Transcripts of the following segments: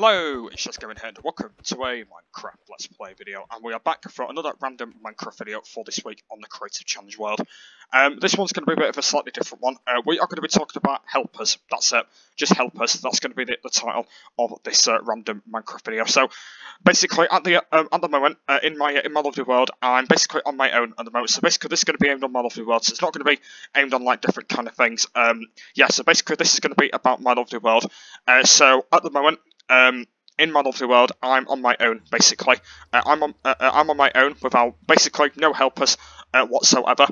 Hello, it's Jack's Gaming here and welcome to a Minecraft Let's Play video and we are back for another random Minecraft video for this week on the Creative Challenge World. Um, this one's going to be a bit of a slightly different one. Uh, we are going to be talking about helpers, that's it, just helpers, that's going to be the, the title of this uh, random Minecraft video. So basically at the um, at the moment uh, in my in my lovely world I'm basically on my own at the moment so basically this is going to be aimed on my lovely world so it's not going to be aimed on like different kind of things. Um, yeah so basically this is going to be about my lovely world. Uh, so at the moment um, in my lovely world, I'm on my own basically. Uh, I'm on uh, uh, I'm on my own without basically no helpers uh, whatsoever.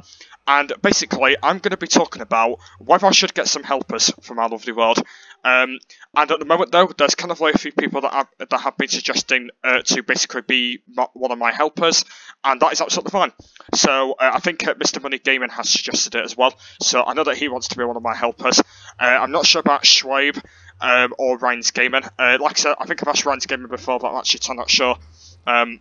And basically, I'm going to be talking about whether I should get some helpers from our lovely world. Um, and at the moment, though, there's kind of like a few people that have, that have been suggesting uh, to basically be one of my helpers, and that is absolutely fine. So uh, I think Mr. Money Gaming has suggested it as well. So I know that he wants to be one of my helpers. I'm not sure about Schwabe um, or Ryan's Gaming. Uh, like I said, I think I've asked Ryan's Gaming before, but I'm actually not sure. Um,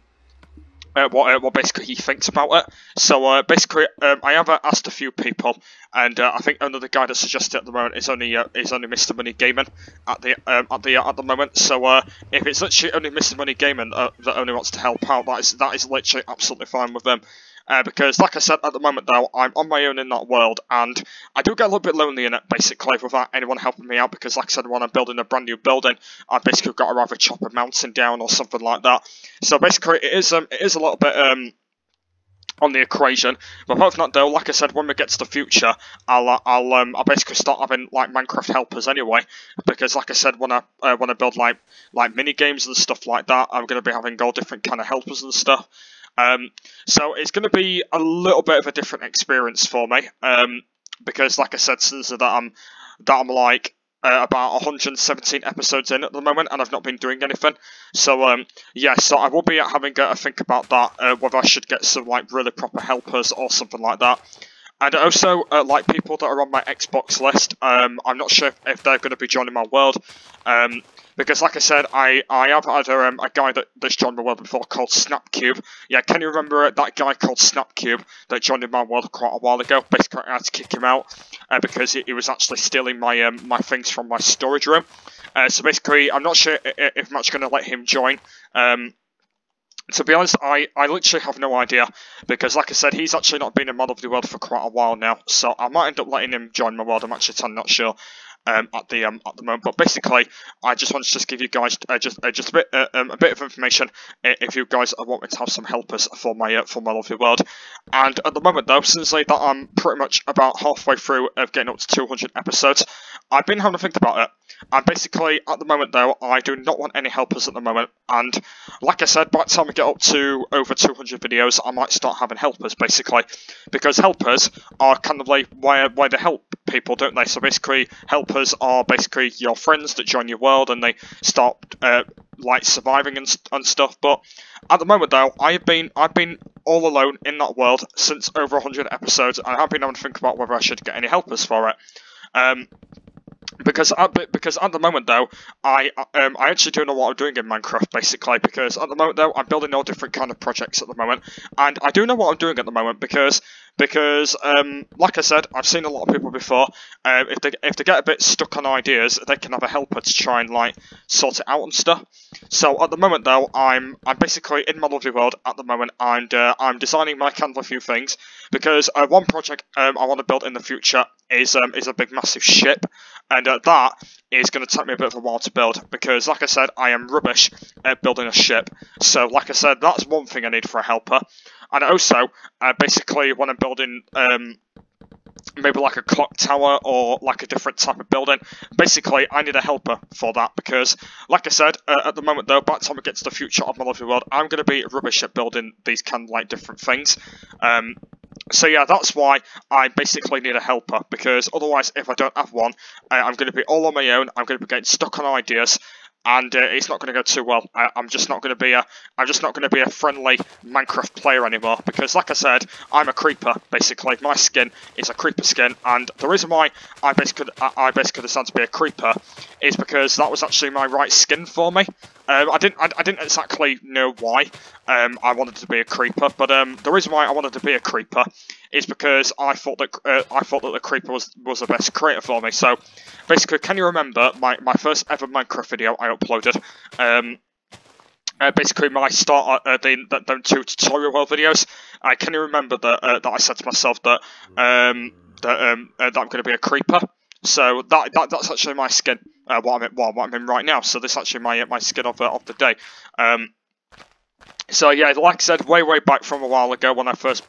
uh, what, uh, what basically he thinks about it. So uh, basically, um, I have uh, asked a few people, and I think another guy that suggested at the moment is only is only Mr. Money Gaming at the um, at the at the moment. So if it's literally only Mr. Money Gaming that only wants to help out, that is that is literally absolutely fine with them. Uh, because, like I said, at the moment though, I'm on my own in that world, and I do get a little bit lonely in it, basically, without anyone helping me out, because, like I said, when I'm building a brand new building, I've basically got to either chop a mountain down or something like that. So basically, it is um, it is a little bit um, on the equation. But apart from that, though, like I said, when we get to the future, I'll uh, I'll um I'll basically start having like Minecraft helpers anyway, because like I said, when I uh, when I build like like mini games and stuff like that, I'm gonna be having all different kind of helpers and stuff. Um, so it's going to be a little bit of a different experience for me, um, because like I said, since that I'm that I'm like uh, about 117 episodes in at the moment, and I've not been doing anything. So um, yeah, so I will be having a think about that, uh, whether I should get some like really proper helpers or something like that. And also, uh, like people that are on my Xbox list, um, I'm not sure if they're going to be joining my world. Um, because, like I said, I, I have had a, um, a guy that, that's joined my world before called Snapcube. Yeah, can you remember that guy called Snapcube that joined in my world quite a while ago? Basically, I had to kick him out uh, because he, he, was actually stealing my um, my things from my storage room. Uh, so basically, I'm not sure if I'm actually going to let him join. Um, to be honest, I, I literally have no idea because, like I said, he's actually not been in Model of the World for quite a while now, so I might end up letting him join my world. I'm actually not sure um, at the um, at the moment. But basically, I just wanted to just give you guys uh, just uh, just a bit uh, um, a bit of information if you guys want me to have some helpers for my uh, for my lovely world. And at the moment, though, since that I'm pretty much about halfway through of getting up to 200 episodes, I've been having to think about it. And basically, at the moment, though, I do not want any helpers at the moment. And like I said, by the time we get up to over 200 videos, I might start having helpers, basically. Because helpers are kind of like why, why they help people, don't they? So basically, helpers are basically your friends that join your world and they start uh, like surviving and, and stuff. But at the moment, though, I've been I've been all alone in that world since over 100 episodes, and I've been having to think about whether I should get any helpers for it. Um, because at, because at the moment though I um I actually don't know what I'm doing in Minecraft basically because at the moment though I'm building all different kind of projects at the moment and I do know what I'm doing at the moment because because um like I said I've seen a lot of people before uh, if they if they get a bit stuck on ideas they can have a helper to try and like sort it out and stuff so at the moment though I'm I'm basically in my lovely world at the moment and uh, I'm designing my kind of a few things because uh, one project um, I want to build in the future is um, is a big massive ship and uh, that is going to take me a bit of a while to build because, like I said, I am rubbish at building a ship. So, like I said, that's one thing I need for a helper. And also, uh, basically, when I'm building um, maybe like a clock tower or like a different type of building. Basically, I need a helper for that because, like I said, uh, at the moment though, by the time we get to the future of my lovely world, I'm going to be rubbish at building these kind of like different things. Um, so yeah, that's why I basically need a helper, because otherwise if I don't have one, uh, I'm going to be all on my own, I'm going to be getting stuck on ideas, and uh, it's not going to go too well. I, am just not going to be a, I'm just not going to be a friendly Minecraft player anymore because, like I said, I'm a creeper. Basically, my skin is a creeper skin, and the reason why I basically, I, I basically decided to be a creeper is because that was actually my right skin for me. Um, I didn't I, I, didn't exactly know why um, I wanted to be a creeper, but um, the reason why I wanted to be a creeper is because I thought that uh, I thought that the creeper was was the best creator for me. So basically, can you remember my my first ever Minecraft video I uploaded? Um, uh, basically my start uh, the, the, the two tutorial world videos. I can you remember that uh, that I said to myself that um, that um, uh, that I'm going to be a creeper. So that, that that's actually my skin. Uh, what I'm in, what I'm in right now. So this is actually my my skin of of the day. Um, so yeah, like I said, way way back from a while ago when I first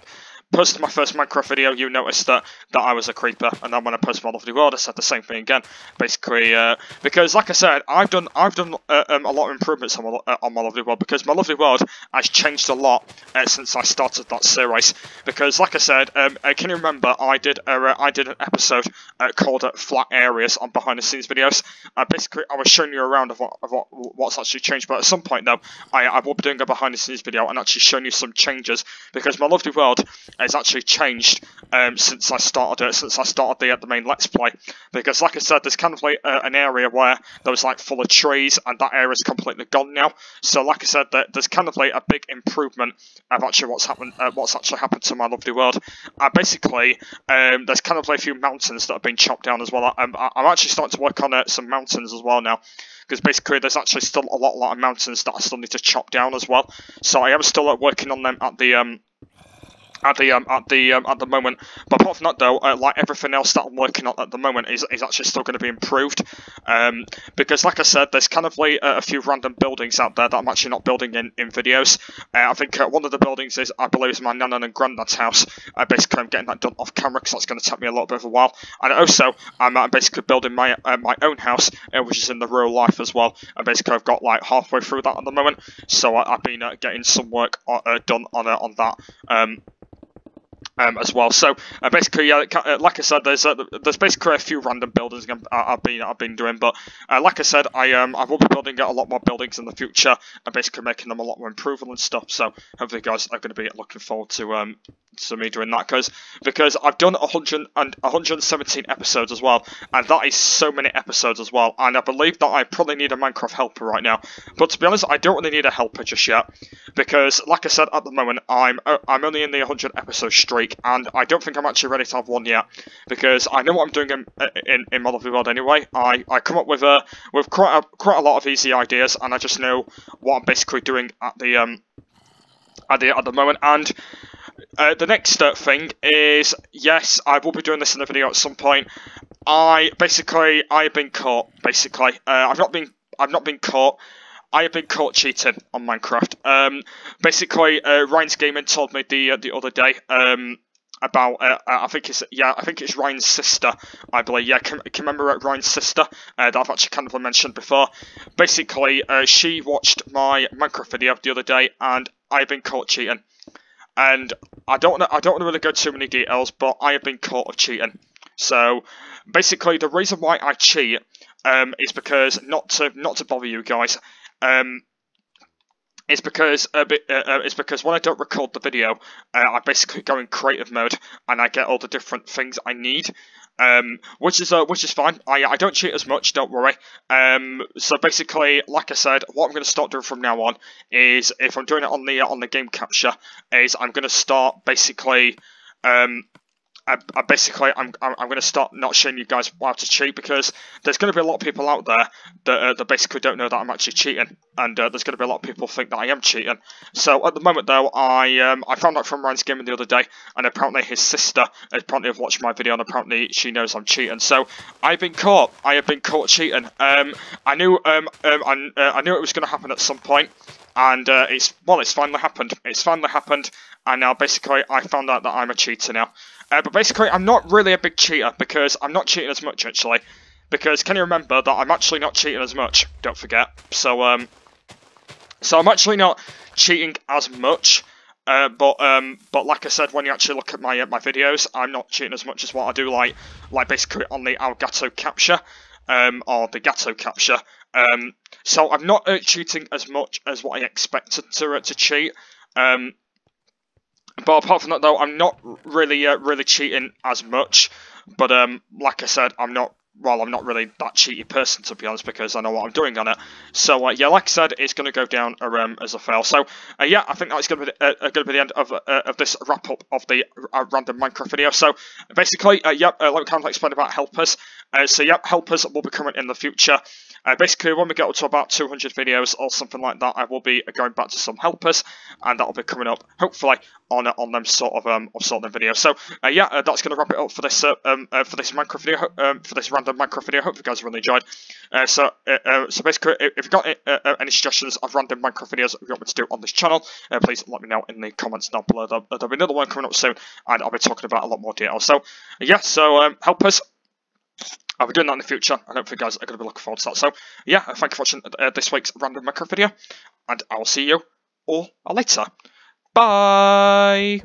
posted my first Minecraft video, you noticed that, that I was a creeper, and then when I posted my lovely world, I said the same thing again. Basically, uh, because like I said, I've done I've done uh, um, a lot of improvements on my, uh, on lovely world because my lovely world has changed a lot uh, since I started that series. Because like I said, um, uh, can you remember I did I did an episode uh, called Flat Areas on behind the scenes videos. basically, I was showing you around of, what, of what, what's actually changed, but at some point though, I, I will be doing a behind the scenes video and actually showing you some changes because my lovely world has actually changed um, since I started it, since I started the, the main Let's Play. Because, like I said, there's kind of like uh, an area where there was like full of trees, and that area is completely gone now. So, like I said, there's kind of like a big improvement of actually what's happened, uh, what's actually happened to my lovely world. Uh, basically, um, there's kind of like a few mountains that have been chopped down as well. I'm, I'm actually starting to work on uh, some mountains as well now because basically there's actually still a lot, lot of mountains that I still need to chop down as well. So I am still uh, working on them at the um, at the um, at the um, at the moment. But apart from that, though, uh, like everything else that I'm working on at the moment is, is actually still going to be improved. Um, because, like I said, there's kind of like a, a few random buildings out there that I'm actually not building in in videos. Uh, I think uh, one of the buildings is, I believe, is my nan and granddad's house. Uh, basically, I'm getting that done off camera because that's going to take me a little bit of a while. And also, I'm uh, basically building my uh, my own house, uh, which is in the real life as well. And basically, I've got like halfway through that at the moment, so I, have been getting some work done on on that. Um, um, as well. So uh, basically, uh, like I said, there's uh, there's basically a few random buildings I've been I've been doing, but uh, like I said, I um I will be building a lot more buildings in the future and basically making them a lot more improvable and stuff. So hopefully, you guys are going to be looking forward to um to me doing that because because I've done 100 and 117 episodes as well, and that is so many episodes as well. And I believe that I probably need a Minecraft helper right now. But to be honest, I don't really need a helper just yet because, like I said, at the moment I'm uh, I'm only in the 100 episode streak and I don't think I'm actually ready to have one yet because I know what I'm doing in in, in World anyway. I, I come up with a with quite a quite a lot of easy ideas, and I just know what I'm basically doing at the um at the at the moment. And uh, the next uh, thing is yes, I will be doing this in the video at some point. I basically I've been caught. Basically, uh, I've not been I've not been caught. I have been caught cheating on Minecraft. Um, basically, uh, Ryan's Gaming told me the uh, the other day um, about uh, uh, I think it's yeah I think it's Ryan's sister I believe yeah can, can remember Ryan's sister uh, that I've actually kind of mentioned before. Basically, uh, she watched my Minecraft video the other day and I've been caught cheating. And I don't I don't want to really go too many details, but I have been caught of cheating. So basically, the reason why I cheat um, is because not to not to bother you guys. Um, it's because uh, uh, it's because when I don't record the video, uh, I basically go in creative mode and I get all the different things I need, um, which is uh, which is fine. I I don't cheat as much, don't worry. Um, so basically, like I said, what I'm going to start doing from now on is if I'm doing it on the on the game capture, is I'm going to start basically um, I, I basically I'm I'm, going to start not showing you guys how to cheat because there's going to be a lot of people out there that uh, that basically don't know that I'm actually cheating, and uh, there's going to be a lot of people think that I am cheating. So at the moment though, I um I found out from Ryan's gaming the other day, and apparently his sister apparently have watched my video, and apparently she knows I'm cheating. So I've been caught. I have been caught cheating. Um, I knew um, um I, uh, I knew it was going to happen at some point and uh, it's well, it's finally happened. It's finally happened, and now basically I found out that I'm a cheater now. Uh, but basically, I'm not really a big cheater because I'm not cheating as much actually. Because can you remember that I'm actually not cheating as much? Don't forget. So um, so I'm actually not cheating as much. Uh, but um, but like I said, when you actually look at my uh, my videos, I'm not cheating as much as what I do, like like basically on the Elgato capture, um, or the Gato capture. Um, so I'm not uh, cheating as much as what I expected to uh, to cheat. Um, but apart from that, though, I'm not really uh, really cheating as much. But um, like I said, I'm not well, I'm not really that cheaty person to be honest because I know what I'm doing on it. So uh, yeah, like I said, it's going to go down um, as a fail. So uh, yeah, I think that's going to be uh, going to be the end of uh, of this wrap up of the uh, random Minecraft video. So basically, uh, yep, uh, me kind of explain about helpers. so yep, helpers will be coming in the future. Basically, when we get up to about 200 videos or something like that, I will be going back to some helpers, and that will be coming up hopefully on on them sort of um of sort of videos. So yeah, that's going to wrap it up for this um for this Minecraft video um for this random Minecraft video. Hope you guys really enjoyed. Uh, so, uh, uh, so basically, if you've got uh, uh, any suggestions of random Minecraft videos you want me to do on this channel, uh, please let me know in the comments down below. There'll, there'll, be another one coming up soon, and I'll be talking about a lot more details. So, yeah, so um, help us. I'll be doing that in the future, and hopefully you guys are going to be looking forward to that. So, yeah, thank you for watching uh, this week's random Minecraft video, and I will see you all later. Bye!